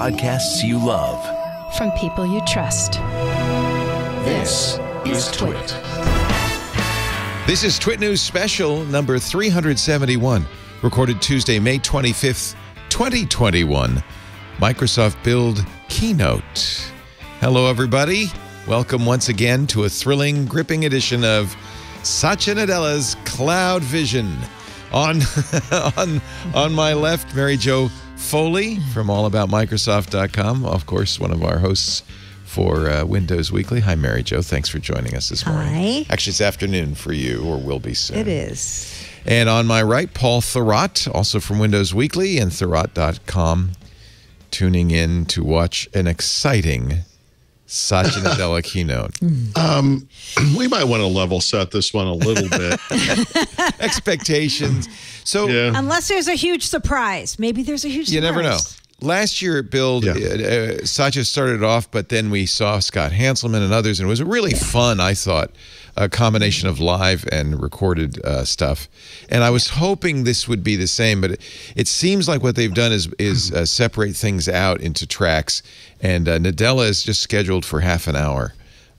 podcasts you love. From people you trust. This is Twit. This is Twit News Special number 371, recorded Tuesday, May 25th, 2021. Microsoft Build Keynote. Hello, everybody. Welcome once again to a thrilling, gripping edition of Satya Nadella's Cloud Vision. On, on, on my left, Mary Jo Foley from allaboutmicrosoft.com, of course, one of our hosts for uh, Windows Weekly. Hi, Mary Jo. Thanks for joining us this morning. Hi. Actually, it's afternoon for you, or will be soon. It is. And on my right, Paul Thurrott, also from Windows Weekly and Thurrott.com, tuning in to watch an exciting Satya Nadella keynote. Um, we might want to level set this one a little bit. Expectations. So Yeah. Unless there's a huge surprise. Maybe there's a huge surprise. you surprise. never know. Last year at Build, Yeah. uh, uh, Satya started off, but then we saw Scott Hanselman and others, and it was really fun, I thought, a combination of live and recorded uh, stuff. And I was hoping this would be the same, but it, it seems like what they've done is is uh, separate things out into tracks. And uh, Nadella is just scheduled for half an hour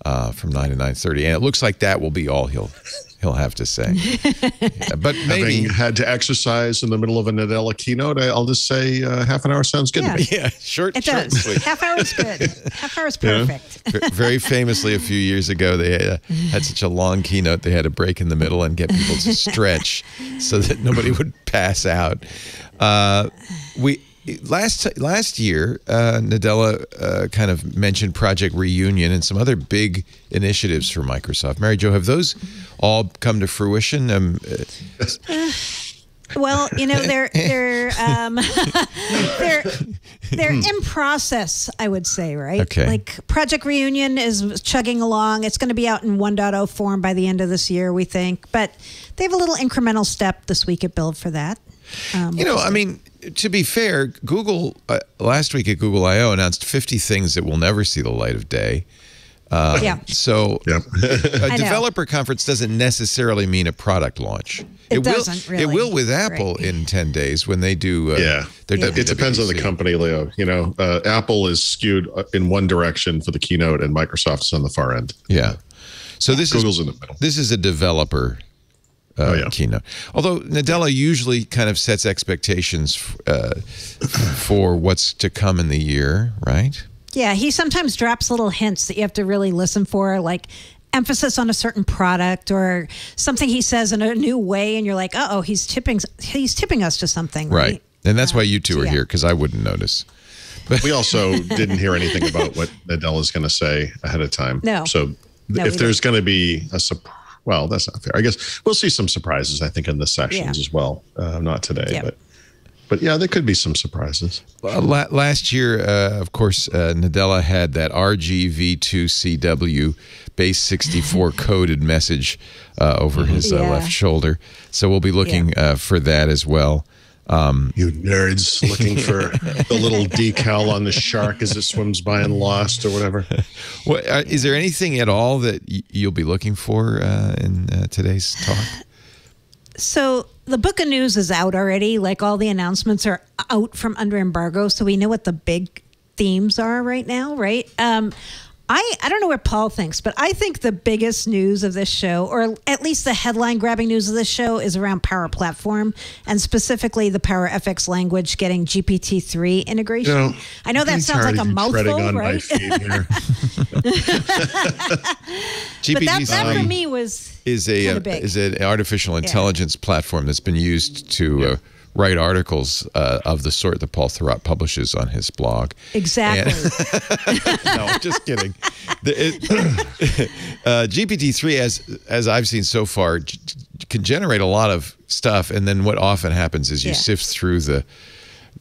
uh, from nine to nine thirty, and it looks like that will be all he'll he'll have to say. Yeah, but maybe. Having had to exercise in the middle of a Nadella keynote, I- I'll just say uh, half an hour sounds good Yeah. to me. Yeah, short, It short and does. sweet. Half hour's good. Half hour's Yeah. perfect. V- very famously a few years ago they uh, had such a long keynote they had to break in the middle and get people to stretch so that nobody would pass out uh, we last last year uh, Nadella uh, kind of mentioned Project Reunion and some other big initiatives for Microsoft Mary Jo have those all come to fruition um, uh, Well, you know, they're they're um, they're they're in process, I would say, right? Okay. Like Project Reunion is chugging along. It's going to be out in 1.0 form by the end of this year, we think. But they have a little incremental step this week at Build for that. Um, You know, I mean, to be fair, Google uh, last week at Google I/O announced 50 things that will never see the light of day. yeah. So Yep. a developer conference doesn't necessarily mean a product launch. It will, doesn't It really. will with Apple Right. in 10 days when they do uh, yeah. their Yeah. It depends on the company, Leo. You know, uh, Apple is skewed uh, in one direction for the keynote, and Microsoft is on the far end. Yeah. So this Google's is in the middle. this is a developer uh, Oh, yeah. keynote. Although Nadella usually kind of sets expectations uh, for what's to come in the year, right? Yeah, he sometimes drops little hints that you have to really listen for, like emphasis on a certain product or something he says in a new way, and you're like, uh oh, he's tipping, he's tipping us to something, right? Right. And that's why you two are yeah. here because I wouldn't notice. But we also didn't hear anything about what Nadella is going to say ahead of time. No. So No, if there's going to be a surprise, well, that's not fair. I guess we'll see some surprises. I think in the sessions Yeah. as well. Uh, not today, Yeah. but but yeah, there could be some surprises. La- last year, uh, of course, uh, Nadella had that RGV2CW base 64 coded message uh, over his uh, Yeah. left shoulder. So we'll be looking uh, for that as well. You nerds looking for the little decal on the shark as it swims by and lost or whatever. What, uh, is there anything at all that y- you'll be looking for uh, in uh, today's talk? So the book of news is out already. Like all the announcements are out from under embargo, so we know what the big themes are right now, right? Um, I, I don't know what Paul thinks, but I think the biggest news of this show, or at least the headline grabbing news of this show, is around Power Platform and specifically the Power FX language getting GPT 3 integration. You know, I know that he's sounds like a mouthful, right? feet here. but that, that for GPT me was is a kinda uh, big. is an artificial intelligence platform that's been used to uh, write articles uh, of the sort that Paul Thurrott publishes on his blog. exactly. no, just kidding. Uh, GPT-3, as as I've seen so far, can generate a lot of stuff, and then what often happens is you Yeah. sift through the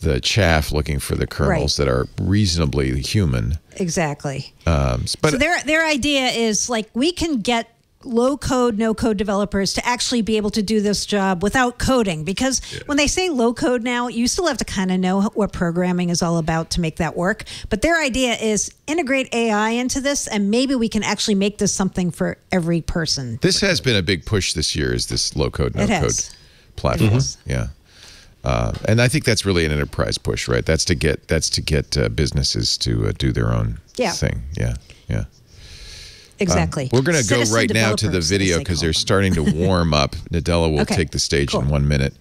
the chaff looking for the kernels Right. that are reasonably human. exactly. Um, but so their their idea is like we can get low code, no code developers to actually be able to do this job without coding. Because when they say low code now, you still have to kind of know what programming is all about to make that work. But their idea is integrate AI into this, and maybe we can actually make this something for every person. this has been a big push this year. Is this low code, no code platform? Yeah. Uh, and I think that's really an enterprise push, right? That's to get that's to get uh, businesses to uh, do their own Yeah. thing. Yeah, yeah. Exactly. We're going to go right now to the video because they're starting to warm up. Nadella will Okay, take the stage in one minute,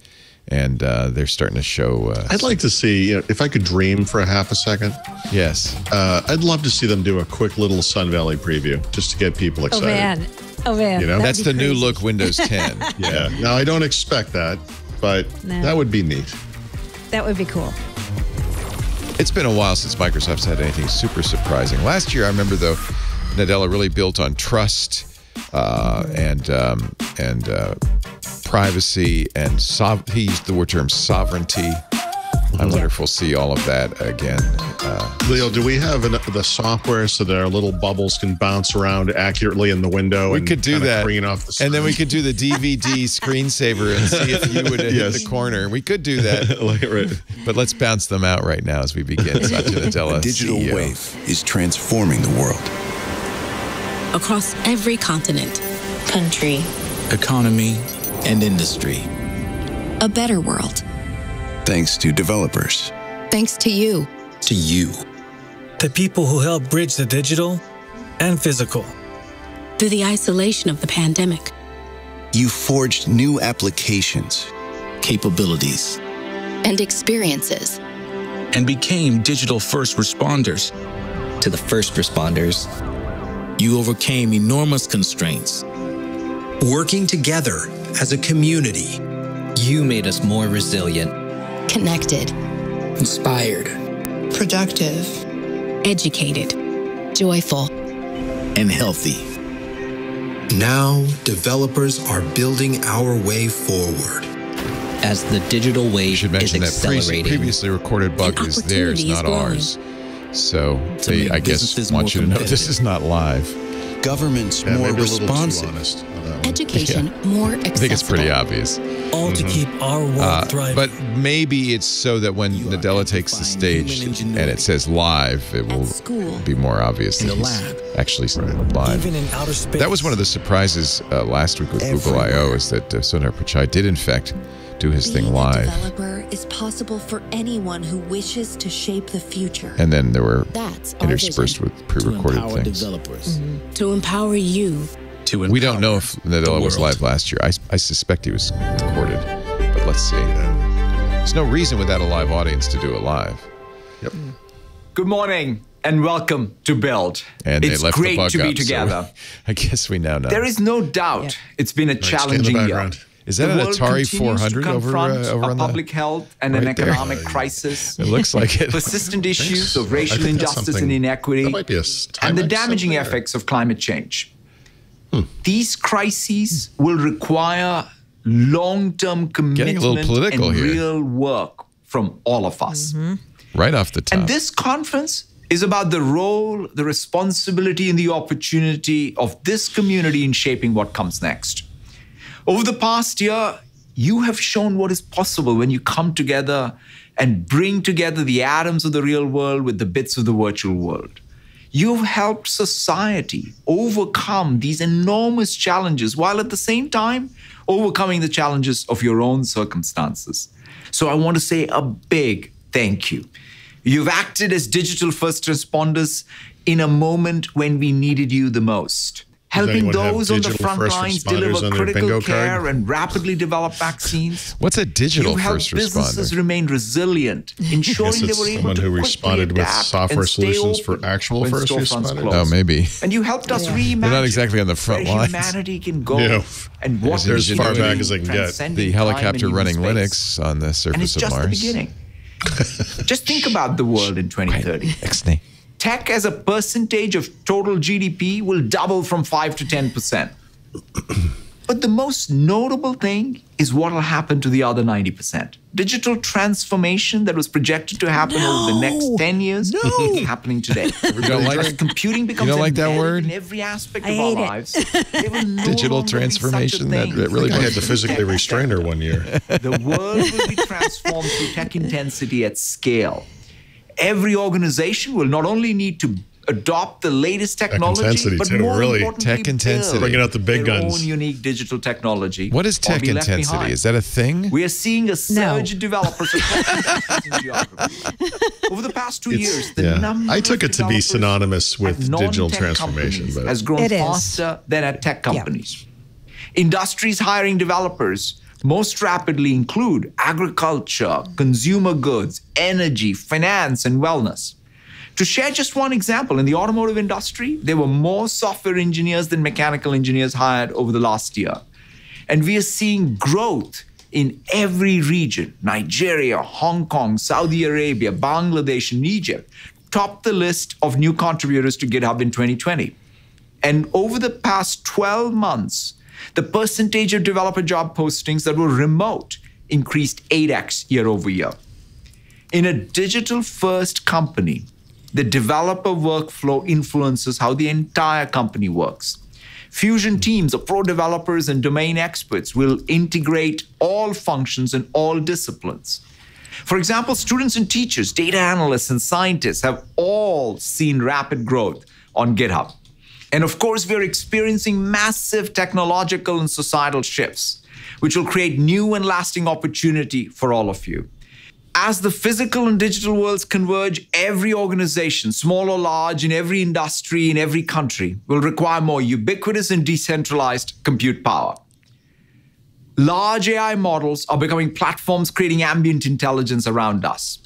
and uh, they're starting to show. Uh, I'd like to see, you know, if I could dream for a half a second, yes, uh, I'd love to see them do a quick little Sun Valley preview just to get people excited. Oh man. Oh man. You know? That's be the new look Windows 10. Yeah. Now, I don't expect that, but No. that would be neat. That would be cool. It's been a while since Microsoft's had anything super surprising. Last year, I remember though, Nadella really built on trust uh, and um, and uh, privacy and sov- he used the word term sovereignty. I wonder if we'll see all of that again. Uh, Leo, do we have an, the software so that our little bubbles can bounce around accurately in the window? we and could do that, Bring off the and then we could do the DVD screensaver and see if you would have hit the corner. We could do that, Like, right. but let's bounce them out right now as we begin. Satya Nadella, digital CEO. wave is transforming the world. Across every continent. country, economy, and industry. A better world. Thanks to developers. Thanks to you. To you. The people who help bridge the digital and physical. Through the isolation of the pandemic. You forged new applications. Capabilities. And experiences. And became digital first responders. To the first responders, You overcame enormous constraints. Working together as a community, you made us more resilient, Connected. inspired, productive, Educated. Joyful. And healthy. now developers are building our way forward. as the digital You wave should is mention that pre- accelerating. previously recorded bug is theirs, opportunity is not growing. ours. So To they, I guess, businesses want you to know this is not live. Governments Yeah, more maybe a little too responsive. honest. on that one. Education more accessible. I think it's pretty obvious. All to keep our world Uh, thriving. but maybe it's so that when You Nadella takes the stage and it says live, it will school. be more obvious that he's lab. actually live. even in outer space. That was one of the surprises uh, last week with Google I/O is that uh, Sundar Pichai did in fact do his thing Being a live, developer is possible for anyone who wishes to shape the future. and then there were That's our interspersed vision. with To pre-recorded empower things. developers. Mm-hmm. To empower you. To empower We don't know if Nadella was live last year. I, I suspect he was recorded, but let's see. There's no reason without a live audience to do it live. Yep. Mm-hmm. Good morning and welcome to Build. And it's they left great the bug to be up, so together. I guess we now know. There is no doubt it's been a Nice kid in the challenging year. Background. Is that the an world Atari continues 400 to over, uh, confront over a on the- public health and an right there? economic crisis. It looks like it. Persistent issues of racial injustice and inequity, might be a s- and the damaging effects of climate change. Hmm. These crises will require long-term Getting commitment and here. real work from all of us. right off the top. And this conference is about the role, the responsibility, and the opportunity of this community in shaping what comes next. Over the past year, you have shown what is possible when you come together and bring together the atoms of the real world with the bits of the virtual world. You've helped society overcome these enormous challenges while at the same time overcoming the challenges of your own circumstances. So I want to say a big thank you. You've acted as digital first responders in a moment when we needed you the most. Helping those on the front lines deliver critical care card? and rapidly develop vaccines. What's a digital You've helped first businesses remain resilient, ensuring they were able someone to who quickly responded with adapt software and stay solutions for open actual when first storefronts responders? close. Oh, maybe. And you helped us reimagine. They're not exactly on the front lines. humanity can go Yeah. and what as far back as they can get. The helicopter running space. Linux on the And surface it's of just Mars. the beginning. just think about the world in 2030. Ixnay. Tech as a percentage of total GDP will double from 5 to 10%. But the most notable thing is what will happen to the other 90%. Digital transformation that was projected to happen over the next 10 years is happening today. You don't like As computing becomes don't like that word? in every aspect I of our hate it. lives. no Digital longer be such a transformation, that- that really I had to physically restrain her one year. The world will be transformed through tech intensity at scale. Every organization will not only need to adopt the latest Tech technology, intensity, but too, more really. importantly, Tech intensity. build Bringing out the big their guns. own unique digital technology. What is tech intensity? Is that a thing? We are seeing a surge No. in developers across industries and geographies. Over the past two It's- years, the yeah. number I took of it to be synonymous with digital transformation, but has grown faster than at tech companies. Industries hiring developers most rapidly include agriculture, consumer goods, energy, finance, and wellness. To share just one example, in the automotive industry, there were more software engineers than mechanical engineers hired over the last year. And we are seeing growth in every region Nigeria, Hong Kong, Saudi Arabia, Bangladesh, and Egypt top the list of new contributors to GitHub in 2020. And over the past 12 months, the percentage of developer job postings that were remote increased 8x year over year. In a digital first company, the developer workflow influences how the entire company works. Fusion teams of pro developers and domain experts will integrate all functions and all disciplines. For example, students and teachers, data analysts, and scientists have all seen rapid growth on GitHub. And of course, we're experiencing massive technological and societal shifts, which will create new and lasting opportunity for all of you. As the physical and digital worlds converge, every organization, small or large, in every industry, in every country, will require more ubiquitous and decentralized compute power. Large AI models are becoming platforms creating ambient intelligence around us.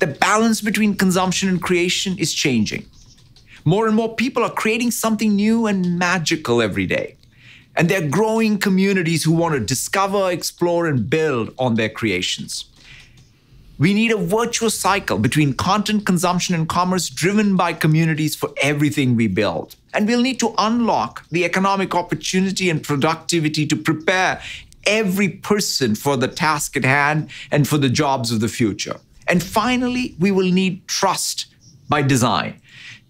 The balance between consumption and creation is changing. More and more people are creating something new and magical every day. And they're growing communities who want to discover, explore, and build on their creations. We need a virtuous cycle between content consumption and commerce driven by communities for everything we build. And we'll need to unlock the economic opportunity and productivity to prepare every person for the task at hand and for the jobs of the future. And finally, we will need trust by design.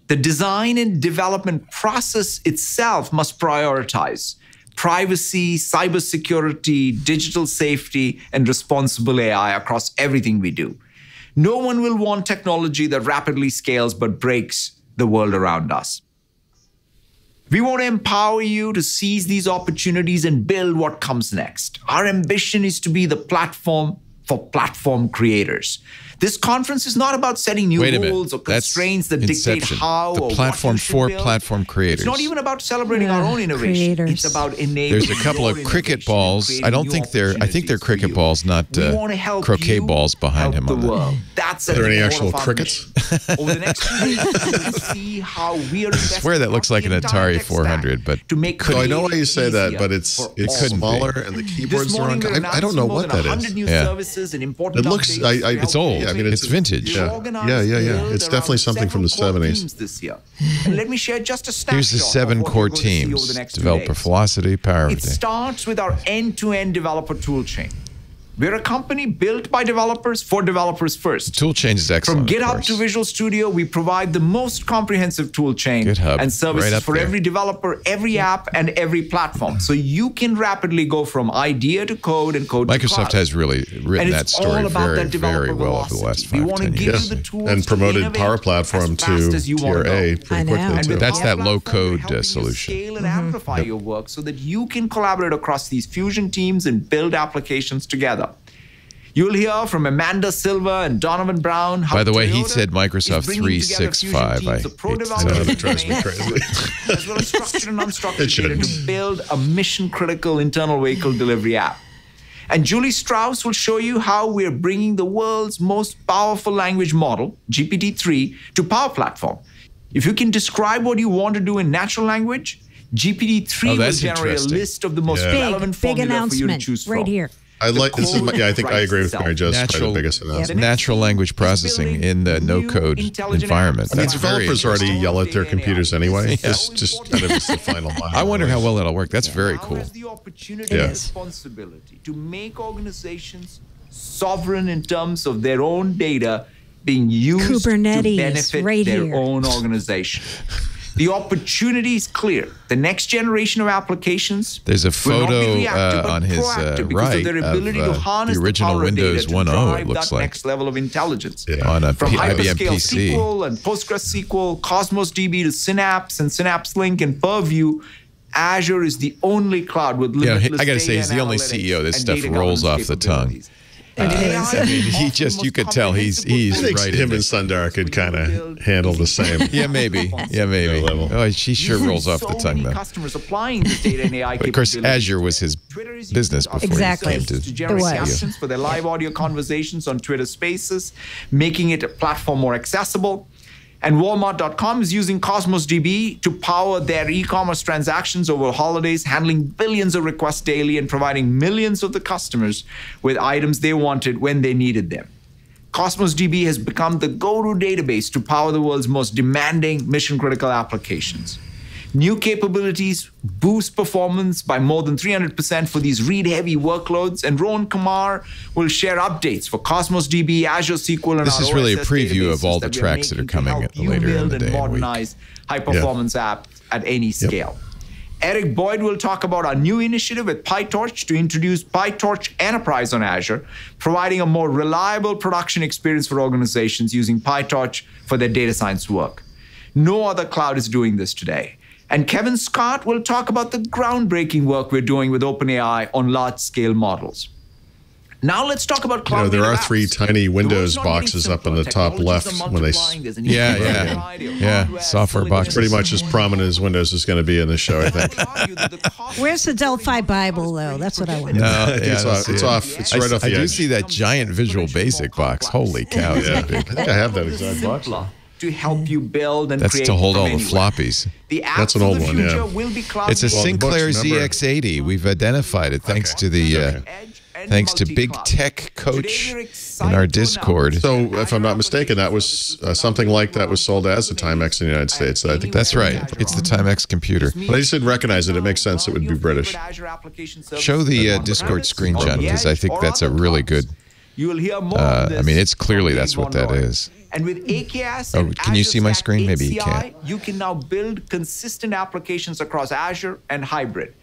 The design and development process itself must prioritize privacy, cybersecurity, digital safety, and responsible AI across everything we do. No one will want technology that rapidly scales but breaks the world around us. We want to empower you to seize these opportunities and build what comes next. Our ambition is to be the platform for platform creators. This conference is not about setting new Wait a minute. rules or That's constraints that dictate Inception. how The or platform what you should for build. platform creators. It's not even about celebrating our own innovation. creators. It's about enabling. There's a couple of cricket balls. I don't think they're. I think they're cricket balls, not uh, help croquet you balls behind help him on the the. world. That's Are there any actual crickets? Over the next few days, you'll see how we are. I swear that looks like an Atari 400, but to make Oh, I know why you say that, but it's for it's all. smaller and the keyboards are on. I, I don't know what than that 100 is. new Yeah. services and important It looks. I, I, It's old. Yeah, I mean, it's, It's vintage. Yeah, yeah, yeah, yeah. It's definitely something from the seventies. This year. And let me share just a snapshot Here's the seven core you're going to see over teams: the next two developer velocity, power. It starts with our end-to-end developer toolchain. We're a company built by developers for developers first. Tool chain is excellent. From GitHub to Visual Studio, we provide the most comprehensive tool chain GitHub, and services right for there. every developer, every app, and every platform. So you can rapidly go from idea to code and code to Microsoft has really written And that it's story all about very, that developer very well over the velocity. last We five, want to ten give years. you the tools And promoted innovate Power Platform fast to as you Tier A pretty quickly And too. That's that low code uh, helping you solution. Scale and amplify your work so that you can collaborate across these fusion teams and build applications together. You'll hear from Amanda Silver and Donovan Brown. How By the way, he said Microsoft is bringing together fusion 365. teams I of pro hate to say I know developers that and drives me domain crazy. experts, as well as structured and It unstructured data to build a mission-critical internal vehicle delivery app. And Julie Strauss will show you how we're bringing the world's most powerful language model, GPT-3, to Power Platform. If you can describe what you want to do in natural language, GPT-3 Oh, will generate a list of the most Yeah. relevant Big, big formula for you to announcement choose right here. I like this. Is my, yeah, I think I agree with Itself. Mary Jo. Natural- the biggest announcement. The next Natural language processing in the no-code environment. I mean, developers already yell at their computers anyway. Yeah. This just kind of is the final mile. I wonder how well that'll work. That's very cool. has the opportunity It and responsibility to make organizations sovereign in terms of their own data being used Kubernetes, to benefit right their here. own organization. The opportunity is clear. The next generation of applications. There's a will not be photo reactive, uh, on his uh, right of their ability of to uh, harness the original data Windows 1.0. It looks that like next level of intelligence. on a From P- IBM PC. SQL and PostgreSQL, Cosmos DB to Synapse and Synapse Link and Purview, Azure is the only cloud with limitless. Yeah, I got to say, he's the only CEO. This stuff rolls off the tongue. Capabilities. Uh, I mean, he just, you could tell he's he's I think right him and. Sundar could kind of handle the same. Yeah, maybe. Yeah, maybe. Oh, she sure rolls off the tongue, though. Customers applying this data and AI Of course. Azure was his business before Exactly. he came to to generate was. captions for their live audio conversations on Twitter Spaces, making it a platform more accessible. And Walmart.com is using Cosmos DB to power their e-commerce transactions over holidays, handling billions of requests daily and providing millions of the customers with items they wanted when they needed them. Cosmos DB has become the go-to database to power the world's most demanding mission-critical applications. New capabilities boost performance by more than 300% for these read heavy workloads. And Rohan Kumar will share updates for Cosmos DB, Azure SQL, and This is really a preview of all the tracks that are coming later in the and day and modernize high performance apps at any scale. Eric Boyd will talk about our new initiative with PyTorch to introduce PyTorch Enterprise on Azure, providing a more reliable production experience for organizations using PyTorch for their data science work. No other cloud is doing this today. And Kevin Scott will talk about the groundbreaking work we're doing with OpenAI on large scale models. Now let's talk about You know, there are native three tiny Windows world's not getting boxes up in the top left when they. multiplying. There's Yeah, yeah. Yeah, software box. Pretty much as prominent as Windows is going to be in this show, I think. Where's the Delphi Bible, though? That's what I want. No, I yeah, it's I don't off- see it's it. off- it's I, right off I do edge. see that giant Visual Basic box. Holy cow! Yeah. I think I have that exact box. Simpler to help you build and That's create to hold from all the floppies. The apps That's an of old the one, future yeah. will be cloud It's a. Well, Sinclair ZX80. We've identified it thanks to the uh, Edge thanks to Big. Tech Coach in our Discord. So, if I'm not mistaken, that was uh, something like that was sold as a Timex in the United States. I think That's right. It's the Timex computer. But I just didn't recognize it. It makes sense. It would be British. Show the uh, Discord screenshot because I think that's a really good. You will hear more Uh, this I mean, it's clearly that's what that Von is. And with AKS Oh, can you Azure see my Stack screen? Maybe you can't. You can now build consistent applications across Azure and hybrid.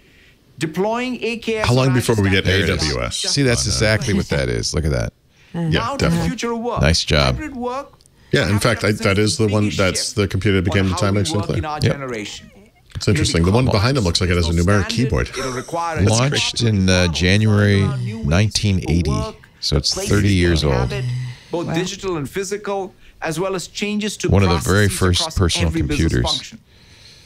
Deploying AKS. How long before we get Stack There it is. AWS? See, that's exactly what that is. Look at that. Yeah, now to the definitely. future of work. Nice job. Hybrid work Yeah, in fact, I, that is the one. That's the computer that became the on how we Timex Sinclair. Yep. generation. It's interesting. The one behind them looks like it has a numeric keyboard. It'll require a Launched in uh, January 1980, so it's 30 years old. habit, both digital and physical, as well as changes to One of the very first personal computers.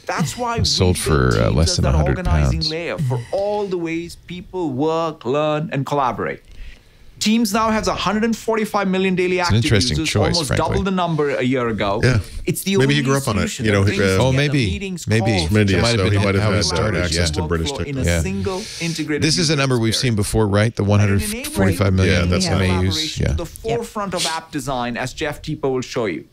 That's why was sold for, uh, less than 100 organizing pounds. layer for all the ways people work, learn, and collaborate. Teams now has 145 million daily It's an active interesting users, choice, almost frankly. double the number a year ago. Yeah. It's the Maybe he only grew up on it, solution you know, that brings uh, Oh, maybe. meetings, Maybe. calls, From India, might have so been he might how have he had started, access yeah. to British workflow technology. Yeah. This is a number we've seen before, right? The 145 million Yeah, that's Yeah. not- MAUs. Yeah. to the forefront of app design, as Jeff Teeper will show you.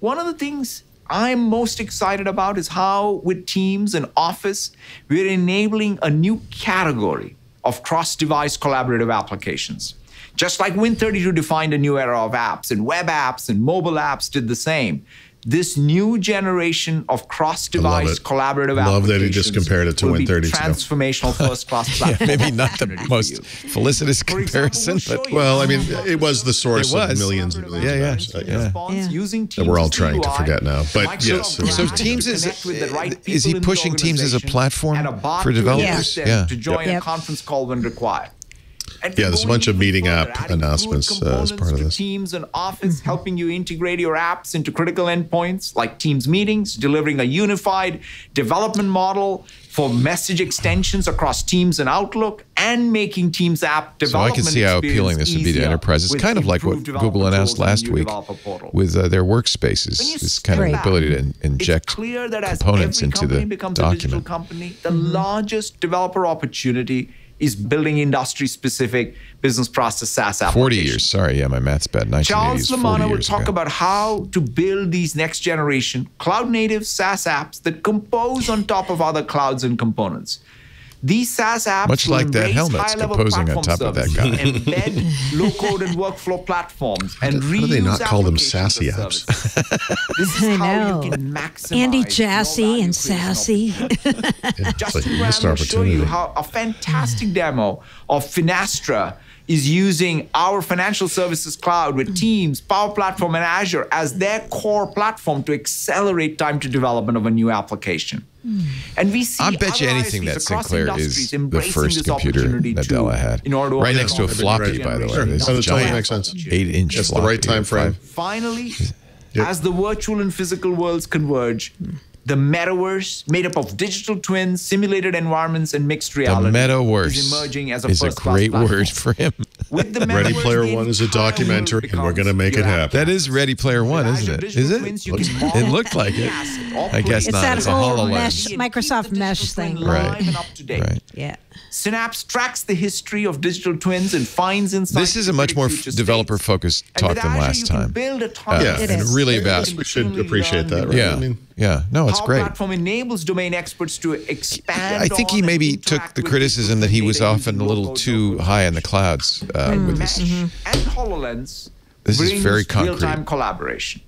One of the things I'm most excited about is how, with Teams and Office, we're enabling a new category of cross device collaborative applications. Just like Win32 defined a new era of apps, and web apps and mobile apps did the same. This new generation of cross-device it. collaborative Love that he applications just compared it to will be Win32. transformational first-class Yeah, platform. maybe not the most felicitous For example, comparison, we'll but Well, I mean, it was the source was. of millions and millions Yeah, of yeah. apps. Yeah. response Yeah. using That we're all Teams trying to forget now. But yes, Graph So Teams is with the right is he pushing Teams as a platform and a bot for developers? assist Yeah. to join Yep. a conference call when required. Yeah, there's a bunch of meeting app announcements, uh, as part of this. Teams and Office, helping you integrate your apps into critical endpoints like Teams meetings, delivering a unified development model for message extensions across Teams and Outlook, and making Teams app development. So I can see how appealing this would be to enterprises. with Kind of like what Google announced last week with uh, their workspaces. This kind of ability to in- inject it's clear that as components every into company the becomes a digital document. company, the largest developer opportunity is building industry-specific business process SaaS 40 years. Sorry, yeah, my math's bad. 1980 Charles is 40 Lamanna will talk ago. about how to build these next generation cloud native SaaS apps that compose on top of other clouds and components. These SaaS apps Much will like that embrace helmet's high-level composing on top of that services, guy. embed low-code and workflow platforms, and How reuse do they not call them applications sassy apps? This is I how know. you can maximize Andy your Jassy and Sassy. It's Justin like a Graham missed will show you opportunity. how a fantastic demo of Finastra is using our financial services cloud with Teams, Power Platform, and Azure as their core platform to accelerate time to development of a new application. Hmm. And we see I bet you anything that Sinclair is the first computer opportunity that too, Della had. in order to Right next to a floppy, generation by the way. of This Oh, that totally makes sense. eight inch It's the right floppy time frame. Finally, Yep. as the virtual and physical worlds converge, the metaverse, made up of digital twins, simulated environments, and mixed The reality, is metaverse emerging as a is a great word for him. With the Ready Player One is a documentary, and we're going to make it happen. That is Ready Player One, isn't it? Digital Is it? Twins, you It looked like it. I guess It's not. that It's a whole HoloLens. mesh, Microsoft mesh thing. Right. live and up to date. Right. Yeah. Synapse tracks the history of digital twins and finds insights. This is a much more developer focused talk with than Azure, last you can time. build Uh, autonomous Yeah, It and is. really I about guess we should appreciate that, right? yeah, I mean, yeah. No, it's Power great. Platform enables domain experts to expand. I think he maybe took the criticism that he was often a little too high in the clouds uh, and with Mesh this. and HoloLens This is very concrete. real-time collaboration.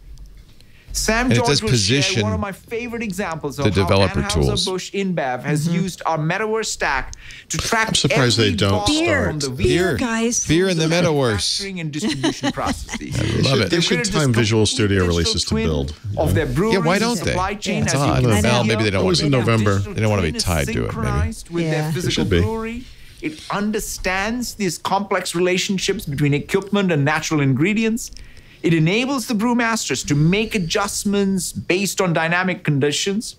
Sam And George does will share position one of my favorite examples of the developer how tools. Anheuser-Busch InBev has mm-hmm. used our metaverse stack to track I'm surprised they every don't bottle Beer. from the Beer, vehicle guys. Beer in the to metaverse. manufacturing and distribution processes. Love it. They should created time this Visual complete Studio digital releases to twin build. Of their breweries Yeah, why and don't they? supply chain, Yeah. as It's you odd. can I see know. Well, maybe they don't want Always to in be. November. digital They don't wanna be twin is tied to it, maybe. synchronized With Yeah. their They physical should be. brewery. It understands these complex relationships between equipment and natural ingredients. It enables the brewmasters to make adjustments based on dynamic conditions.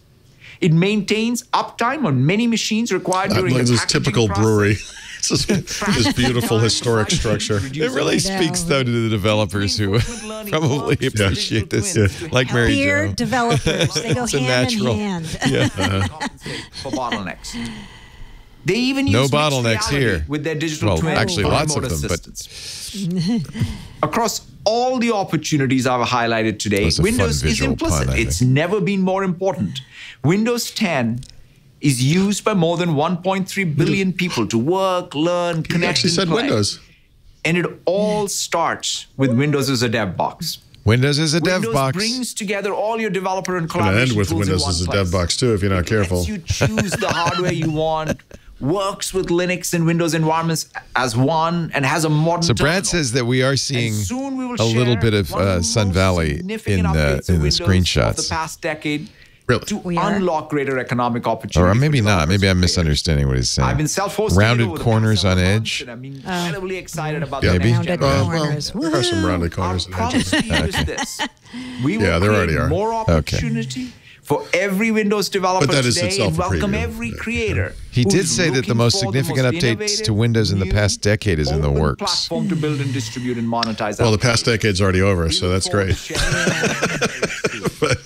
It maintains uptime on many machines required That during the looks packaging typical process. brewery. It's this, this beautiful historic structure. It really know. speaks though to the developers who probably appreciate this, like Mary Beer Jo. developers, they go It's a hand natural. in hand. Yeah. compensate for bottlenecks. They even No use bottlenecks here. with their digital Well, twin actually, lots of them, but- Across all the opportunities I've highlighted today, That's a fun Windows is implicit. pun, it's never been more important. Windows 10 is used by more than 1.3 billion people to work, learn, connect, actually and said play. Windows. And it all starts with Windows as a dev box. Windows is a dev Windows box. brings together all your developer and collaboration end with Windows as a place. dev box too, if you're not careful. lets you choose the hardware you want, works with Linux and Windows environments as one, and has a modern. So Brad terminal. says that we are seeing soon we will a little bit of one the uh, Sun Valley in the in the Windows Of screenshots. the past decade. Really? To We are? unlock greater economic opportunity. Or maybe not. Maybe I'm misunderstanding what he's saying. I've been self-hosting Rounded corners on edge. months, and I'm incredibly excited about Yeah. the Maybe. next Rounded generation. well, there are some rounded corners and promise edges. to you is this: we Yeah, there create already are. more opportunity for every Windows developer But that is today itself and welcome preview. every Yeah. creator. He did say that the looking most for significant updates to Windows in the past decade is in the open works. Platform to build and distribute and monetize. Well, the past applications. decade's already over, so that's great. but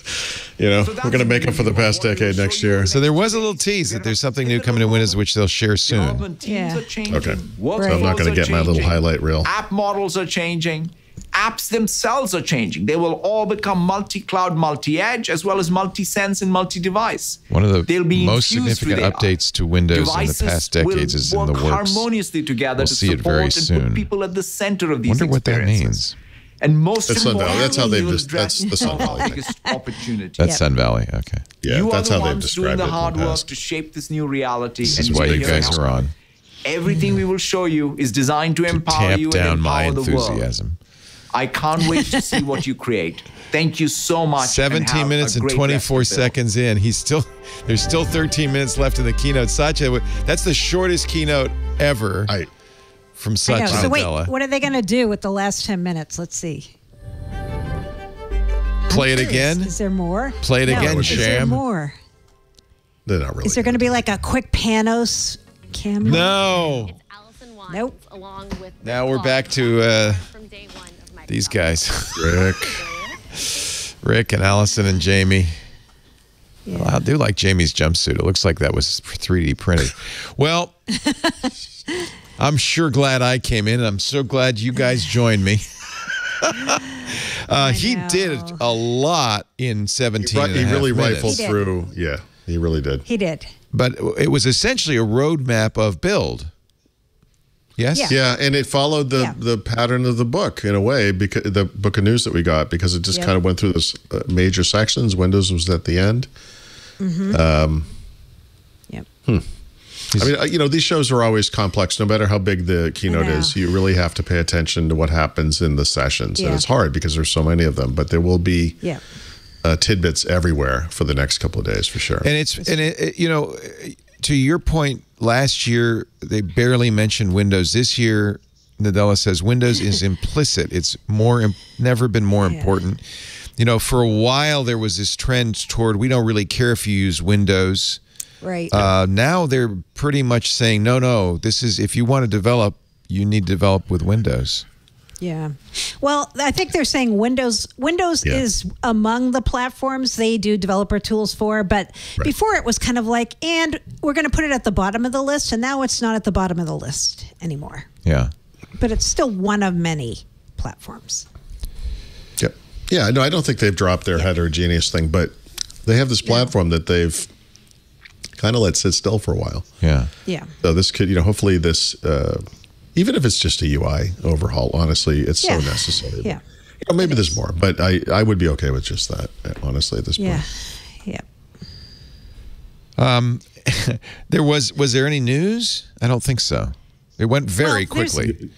you know, So we're going to make up for the past decade next year. So there was a little tease that there's something new coming to Windows, which they'll share soon. Yeah. Okay. Workflows So I'm not going to get my little highlight reel. App models are changing. Apps themselves are changing. They will all become multi-cloud, multi-edge, as well as multi-sense and multi-device. One of the They'll be most infused significant with updates to Windows in the past decades will is in the works. harmoniously together We'll to see it very and soon. put people at the center of these Wonder what that means. And most That's Sun Valley. importantly, That's how they've just- that's the Sun Valley our opportunity. That's Yep. Sun Valley. Okay. Yeah, you that's are the how they've ones doing described the it. hard in the work past. to shape this new reality. This and is why you guys are on. Everything we will show you is designed to empower Tamp you down and my empower the world. Enthusiasm. I can't wait to see what you create. Thank you so much. 17 have minutes and 24 rest of the day. seconds in. He's still there's still 13 minutes left in the keynote. Satya, that's the shortest keynote ever I, from I know. Satya So wait, what are they going to do with the last 10 minutes? Let's see. Play it again. Is there more? Play it No, again, Is there more? they're not really. Is there going to be like a quick Panos camera? No. Allison Wines, Nope. along with Now we're back to uh, from day one of Microsoft. these guys, Rick. Rick and Allison and Jamie. Well, I do like Jamie's jumpsuit. It looks like that was 3D printed. Well, I'm sure glad I came in, and I'm so glad you guys joined me. uh, he did a lot in 17 He, and a he half really minutes. rifled He through. Yeah. he really did. He did. But it was essentially a roadmap of build. Yes. Yeah. Yeah, and it followed the Yeah. the pattern of the book in a way because the book of news that we got because it just Yep. kind of went through those uh, major sections. Windows was at the end. Mm-hmm. Um, Yep. I mean, uh, you know, these shows are always complex. No matter how big the keynote is, you really have to pay attention to what happens in the sessions, and Yeah. it's hard because there's so many of them. But there will be Yeah. uh, tidbits everywhere for the next couple of days for sure. And it's and it, it- you know, to your point, last year they barely mentioned Windows. This year, Nadella says Windows is implicit. It's more im- never been more important. You know, for a while there was this trend toward we don't really care if you use Windows. Right. Uh, now they're pretty much saying no, no. This is if you want to develop, you need to develop with Windows. Yeah. Well, I think they're saying Windows Windows Yeah. is among the platforms they do developer tools for, but before it was kind of like and we're going to put it at the bottom of the list and now it's not at the bottom of the list anymore. Yeah. But it's still one of many platforms. Yep. Yeah, no, I don't think they've dropped their heterogeneous thing, but they have this platform that they've kind of let sit still for a while. Yeah. Yeah. So this could, you know, hopefully this, uh, even if it's just a UI overhaul, honestly, it's Yeah. so necessary. Yeah. You know, maybe there's more, but I, I would be okay with just that, honestly, at this Yeah. point. Yeah. Um, there was was there any news? I don't think so. It went very Well, there's- quickly.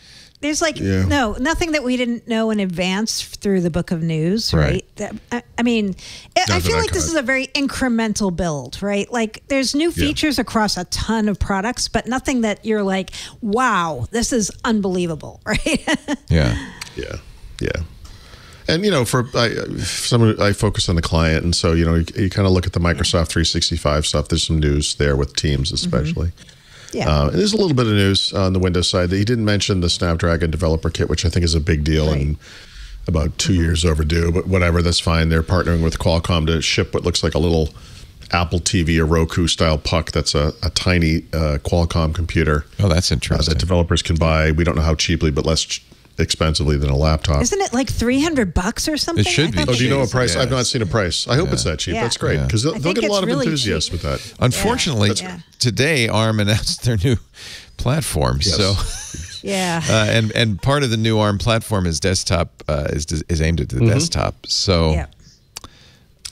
There's like Yeah. no nothing that we didn't know in advance through the book of news, Right. right? That, I, I mean, I- I feel that I like this is a very incremental build, right? Like there's new Yeah. features across a ton of products, but nothing that you're like, wow, this is unbelievable, right? Yeah. Yeah. Yeah. And you know, for I, someone I focus on the client, and so you know, you, you kind of look at the Microsoft 365 stuff. There's some news there with Teams, mm-hmm. especially. Yeah. Uh, and there's a little bit of news on the Windows side. That he didn't mention the Snapdragon Developer Kit, which I think is a big deal and about 2 years overdue. But whatever, that's fine. They're partnering with Qualcomm to ship what looks like a little Apple TV or Roku style puck. That's a, a tiny uh, Qualcomm computer. Oh, that's uh, interesting. that developers can buy. We don't know how cheaply, but less ch- expensively than a laptop. Isn't it like 300 bucks or something? It should I be thought Oh, do you know a Yes. price? I've not seen a price. I hope it's that cheap. Yeah. That's great Yeah. because they'll, they'll get a lot of really enthusiasts cheap. with that. Unfortunately, Yeah. today ARM announced their new platform. Yes. So, Yeah. uh, and and part of the new ARM platform is desktop uh, is is aimed at the desktop. So, yeah.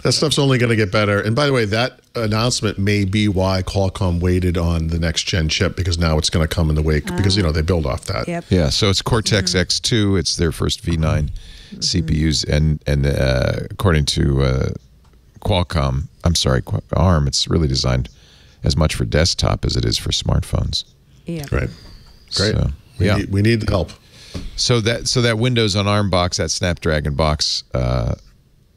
That stuff's only going to get better. And by the way, that announcement may be why Qualcomm waited on the next gen chip because now it's going to come in the wake because you know they build off that. Yep. yeah. So it's Cortex X2. It's their first V9 CPUs, and and uh, according to uh, Qualcomm, I'm sorry, ARM, it's really designed as much for desktop as it is for smartphones. Yeah. Right. Great. So, we, yeah. need, we need help. So that so that Windows on ARM box, that Snapdragon box, uh,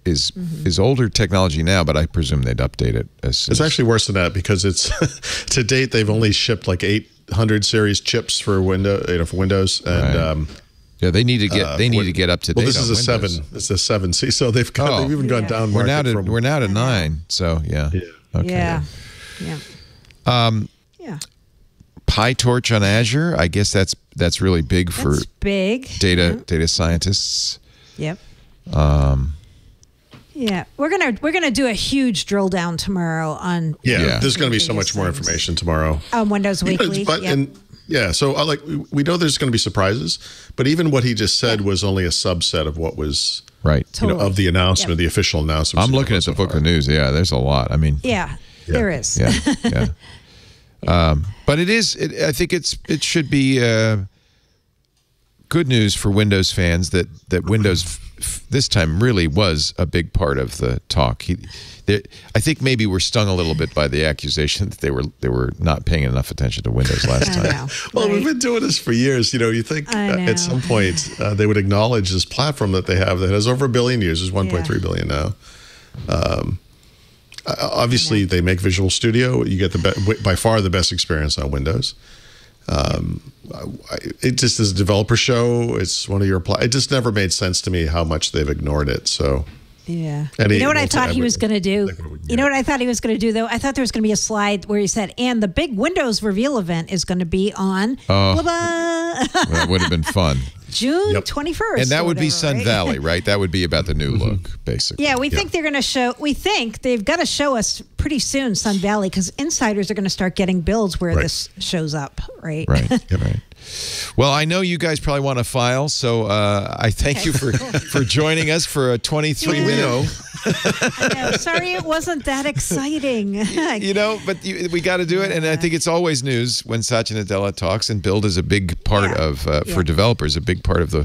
is is older technology now, but I presume they'd update it as soon It's as- actually worse than that because it's to date they've only shipped like 800 series chips for window you know for Windows and Right. um, yeah. They need to get uh, they need what- to get up to date. well this on is a Windows. seven it's a seven see so they've got, Oh. they've even gone down We're now to from we're now to nine. So yeah. Okay. Yeah. Yeah. Um, Yeah. PyTorch on Azure. I guess that's that's really big for That's big. data data scientists. Yep. Um, Yeah, we're gonna we're gonna do a huge drill down tomorrow on yeah, Yeah. there's going to be so much more information tomorrow on Windows Yeah, Weekly. but Yep. and yeah, so I like we- we know there's going to be surprises, but even what he just said was only a subset of what was right. you know of the announcement, Yep. the official announcement. I'm looking at the book of news. Yeah, there's a lot. I mean, yeah, there is. yeah, yeah. Um, but it is. It, I think it's. It should be uh, good news for Windows fans that that Windows f- f- this time really was a big part of the talk. He, there, I think maybe we're stung a little bit by the accusation that they were they were not paying enough attention to Windows last time. know. Well, right? we've been doing this for years. You know, you think uh, know. at some point uh, they would acknowledge this platform that they have that has over a billion users, 1.3 Yeah. billion now. Um, obviously, they make Visual Studio. You get the be- by far the best experience on Windows. Um, it just is a developer show. It's one of your. It just never made sense to me how much they've ignored it. So Yeah. And oh, you know what I thought he was going to do? You know what I thought he was going to do, though? I thought there was going to be a slide where he said, and the big Windows reveal event is going to be on Oh. blah, blah, That would have been fun. June 21st. and that would be Sun right? Valley, right? That would be about the new mm-hmm. look, basically. Yeah, we think they're going to show. We think they've got to show us pretty soon Sun Valley because insiders are going to start getting builds where Right. this shows up, right? Right. right. Well, I know you guys probably want to file, so uh, I thank you for for joining us for a 23 minute. Know. Sorry, it wasn't that exciting. you know, but you, we got to do it, and I think it's always news when Satya Nadella talks. And build is a big part of uh, for developers, a big part of the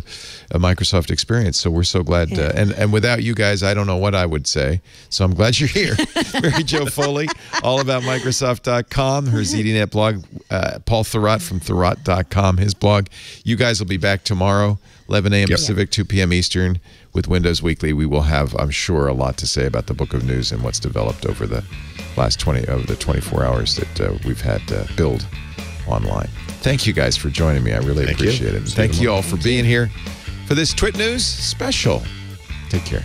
uh, Microsoft experience. So we're so glad. Uh, and and without you guys, I don't know what I would say. So I'm glad you're here, Mary Jo Foley, all about Microsoft.com, her ZDNet blog. Uh, Paul Thurrott from Thurrott.com, his blog. You guys will be back tomorrow, 11 a.m. Pacific, 2 p.m. Eastern, with Windows Weekly. We will have, I'm sure, a lot to say about the Book of News and what's developed over the last 20 of the 24 hours that uh, we've had uh, build online. Thank you guys for joining me. I really Thank you. appreciate it. See Thank you all for being here for this Twit News special. Take care.